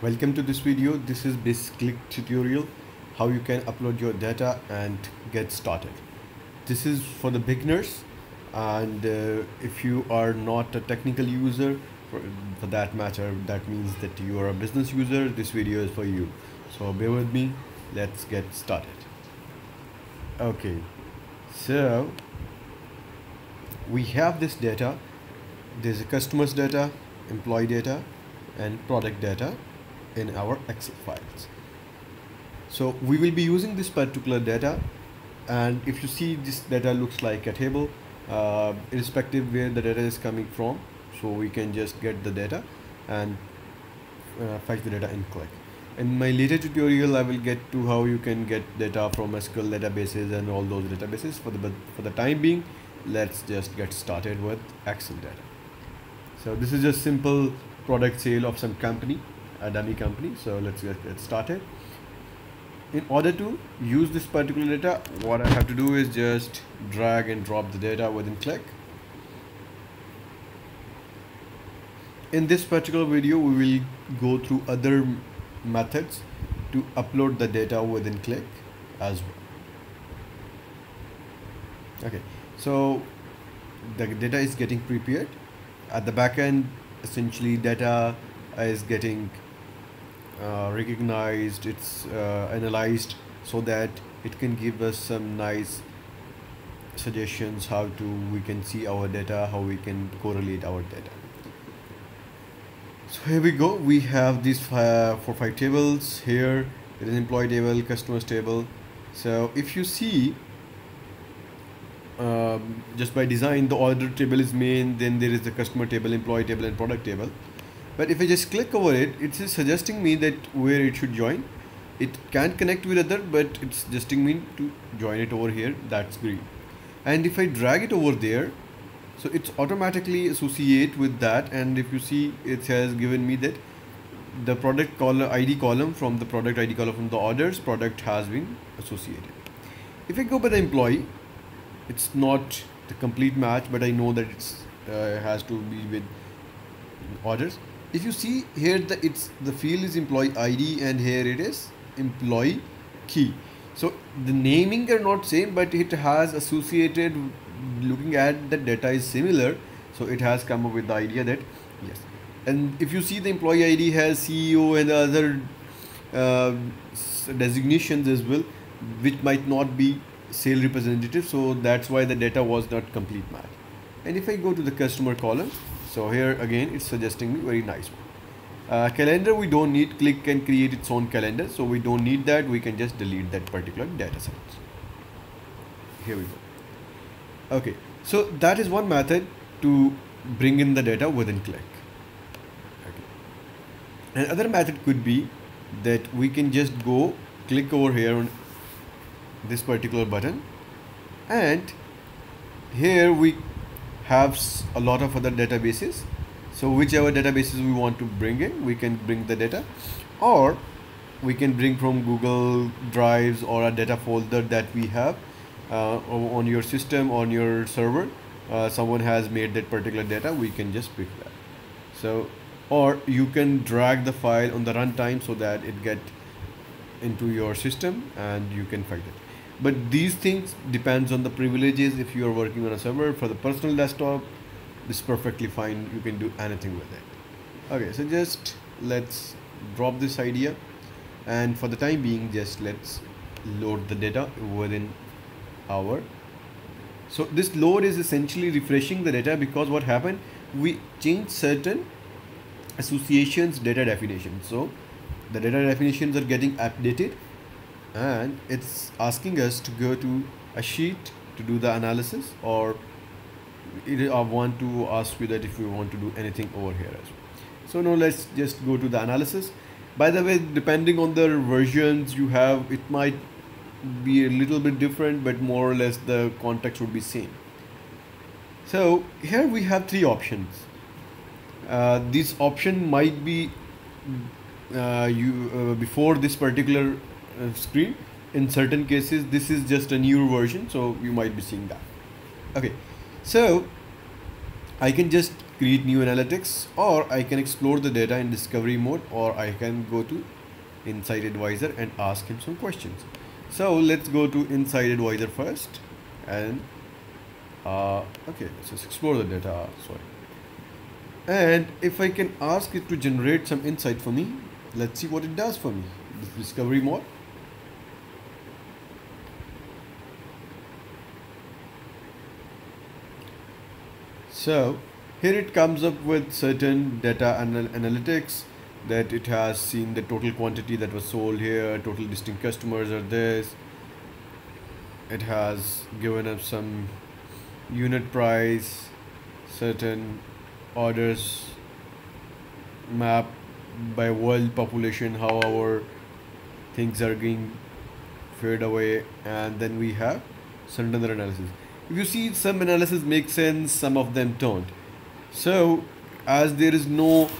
Welcome to this video. This is basically tutorial how you can upload your data and get started. This is for the beginners and uh, if you are not a technical user for, for that matter that means that you are a business user this video is for you. So bear with me. Let's get started. Okay. So we have this data. There's a customer's data, employee data and product data in our Excel files. So we will be using this particular data and if you see this data looks like a table uh, irrespective where the data is coming from so we can just get the data and uh, fetch the data in Qlik In my later tutorial I will get to how you can get data from SQL databases and all those databases for the for the time being let's just get started with Excel data. So this is just simple product sale of some company a dummy company so let's get, get started. In order to use this particular data what I have to do is just drag and drop the data within Qlik. in this particular video we will go through other methods to upload the data within Qlik as well. Okay so the data is getting prepared. At the back end essentially data is getting uh, recognized it's uh, analyzed so that it can give us some nice suggestions how to we can see our data how we can correlate our data. So here we go. We have these five, four five tables here. There is employee table customers table. So if you see um, just by design the order table is main then there is the customer table employee table and product table but if I just click over it it is suggesting me that where it should join. It can't connect with other but it's suggesting me to join it over here. That's green. And if I drag it over there so it's automatically associate with that. And if you see it has given me that the product column ID column from the product ID column from the orders product has been associated. If I go by the employee it's not the complete match but I know that it's uh, has to be with orders if you see here the it's the field is employee id and here it is employee key. So the naming are not same but it has associated looking at the data is similar. So it has come up with the idea that yes. And if you see the employee id has ceo and other uh, designations as well which might not be sale representative. So that's why the data was not complete match. And if i go to the customer column so here again it's suggesting me very nice one. Uh, calendar we don't need Qlik can create its own calendar. So we don't need that. We can just delete that particular data set here we go. Okay. So that is one method to bring in the data within Qlik. Okay. another method could be that we can just go click over here on this particular button. And here we have a lot of other databases. So whichever databases we want to bring in we can bring the data. Or we can bring from Google Drives or a data folder that we have uh, on your system on your server. Uh, someone has made that particular data we can just pick that. So or you can drag the file on the runtime so that it get into your system and you can find it but these things depends on the privileges if you are working on a server. For the personal desktop this is perfectly fine. You can do anything with it. Okay so just let's drop this idea. And for the time being just let's load the data within our so this load is essentially refreshing the data because what happened we changed certain associations data definition so the data definitions are getting updated and it's asking us to go to a sheet to do the analysis or it, I want to ask you that if you want to do anything over here as well. So now let's just go to the analysis. By the way, depending on the versions you have, it might be a little bit different, but more or less the context would be same. So here we have three options. Uh, this option might be uh, you uh, before this particular uh, screen in certain cases this is just a newer version so you might be seeing that okay so I can just create new analytics or I can explore the data in discovery mode or I can go to Insight Advisor and ask him some questions. So let's go to Insight Advisor first and uh, okay, let's just explore the data, sorry. And if I can ask it to generate some insight for me, let's see what it does for me. This discovery mode. So here it comes up with certain data anal analytics that it has seen the total quantity that was sold here, total distinct customers are this. It has given us some unit price, certain orders map by world population, how our things are being fade away, and then we have other analysis. If you see some analysis make sense, some of them don't. So as there is no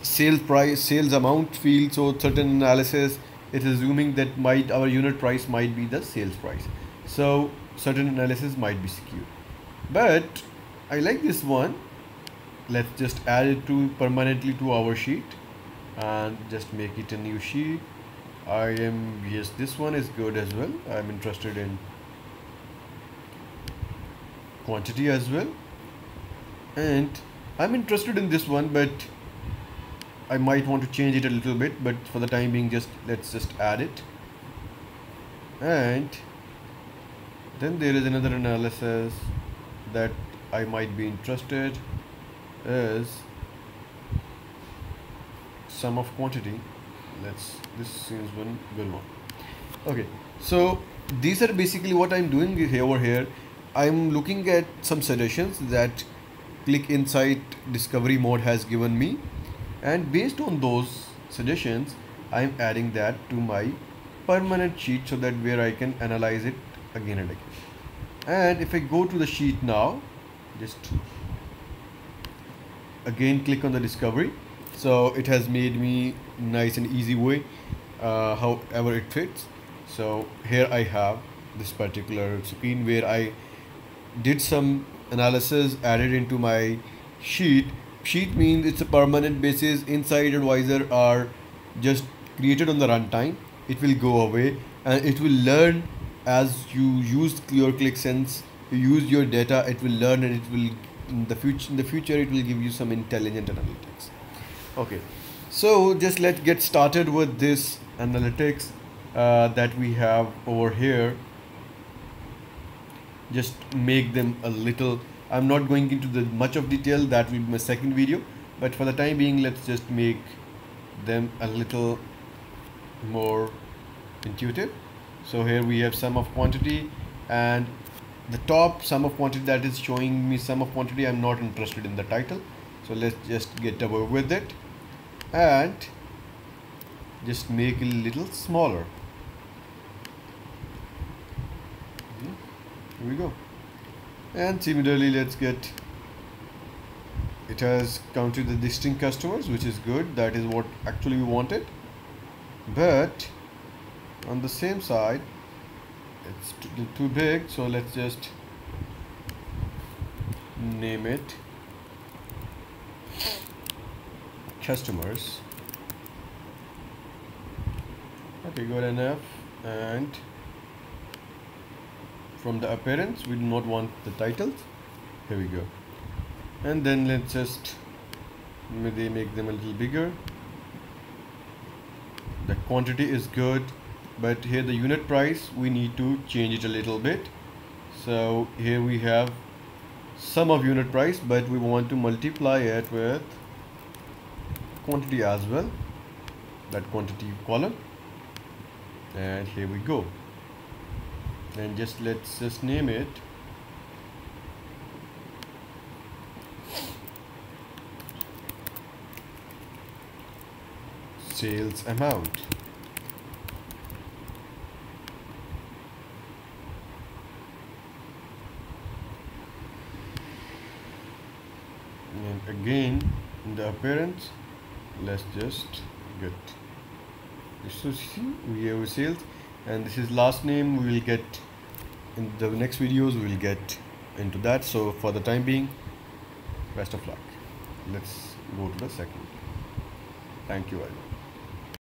sales price sales amount field so certain analysis is assuming that might our unit price might be the sales price. So certain analysis might be skewed. But I like this one. Let's just add it to permanently to our sheet and just make it a new sheet. I am yes this one is good as well. I'm interested in quantity as well. And I'm interested in this one but I might want to change it a little bit but for the time being just let's just add it. And then there is another analysis that I might be interested is sum of quantity. Let's this seems one good one. Okay so these are basically what I'm doing over here I'm looking at some suggestions that Qlik insight discovery mode has given me. And based on those suggestions I'm adding that to my permanent sheet so that where I can analyze it again and again. And if I go to the sheet now just again click on the discovery. So it has made me nice and easy way uh, however it fits. So here I have this particular screen where I did some analysis added into my sheet. Sheet means it's a permanent basis. Insight Advisor are just created on the runtime. It will go away. And it will learn as you use your Qlik Sense you use your data it will learn and it will in the future in the future it will give you some intelligent analytics. Okay. So just let's get started with this analytics uh, that we have over here just make them a little I'm not going into the much of detail that will be my second video but for the time being let's just make them a little more intuitive. So here we have sum of quantity and the top sum of quantity that is showing me sum of quantity I'm not interested in the title. So let's just get away with it and just make it a little smaller here we go. And similarly let's get it has counted the distinct customers which is good. That is what actually we wanted. But on the same side it's too, too big so let's just name it customers. Okay good enough. And from the appearance we do not want the titles. Here we go. And then let's just maybe make them a little bigger. The quantity is good but here the unit price we need to change it a little bit. So here we have sum of unit price but we want to multiply it with quantity as well. That quantity column. And here we go and just let's just name it. Sales amount. And again in the appearance let's just get so see we have sales and this is last name we will get in the next videos we will get into that. So for the time being best of luck. Let's go to the second. Thank you very much